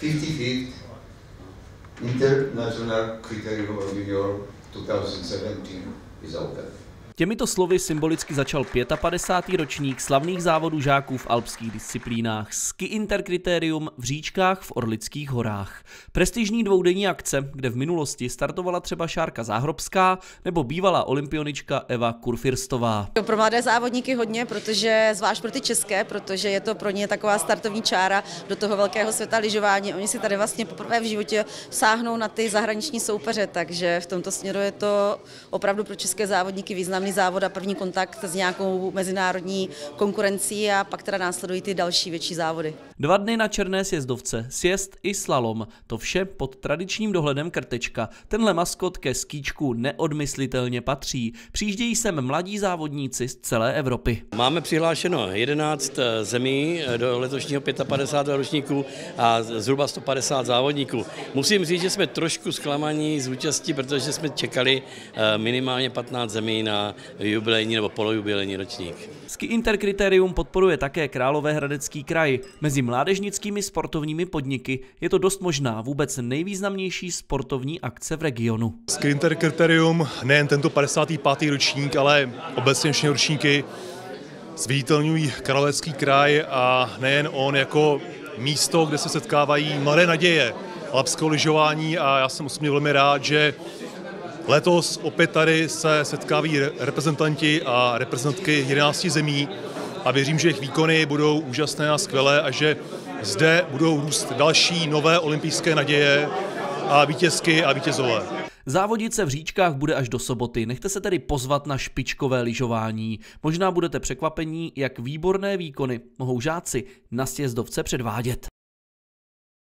55th International Criterium of Junior 2017 is open. Těmito slovy symbolicky začal 55. ročník slavných závodů žáků v alpských disciplínách Ski Interkritérium v říčkách v Orlických horách. Prestižní dvoudenní akce, kde v minulosti startovala třeba Šárka Záhrobská nebo bývalá olympionička Eva Kurfirstová. Pro mladé závodníky hodně, protože zvlášť pro ty české, protože je to pro ně taková startovní čára do toho velkého světa lyžování. Oni si tady vlastně poprvé v životě sáhnou na ty zahraniční soupeře, takže v tomto směru je to opravdu pro české závodníky významný první závod a první kontakt s nějakou mezinárodní konkurencí a pak teda následují ty další větší závody. Dva dny na černé sjezdovce, sjezd i slalom, to vše pod tradičním dohledem krtečka. Tenhle maskot ke skíčku neodmyslitelně patří. Přijíždějí sem mladí závodníci z celé Evropy. Máme přihlášeno 11 eh, zemí eh, do letošního 55. ročníku a zhruba 150 závodníků. Musím říct, že jsme trošku zklamaní z účastí, protože jsme čekali eh, minimálně 15 zemí na jubilejní nebo polojubilejní ročník. Ski Interkritérium podporuje také Královéhradecký kraj. Mezi mládežnickými sportovními podniky je to dost možná vůbec nejvýznamnější sportovní akce v regionu. Ski Interkritérium nejen tento 55. ročník, ale obecně všechny ročníky zviditelňují Královéhradecký kraj a nejen on jako místo, kde se setkávají mladé naděje alpského lyžování a já jsem osobně velmi rád, že Letos opět tady se setkávají reprezentanti a reprezentantky 11 zemí a věřím, že jejich výkony budou úžasné a skvělé a že zde budou růst další nové olympijské naděje a vítězky a vítězové. Závodit se v říčkách bude až do soboty, nechte se tedy pozvat na špičkové lyžování. Možná budete překvapení, jak výborné výkony mohou žáci na sjezdovce předvádět.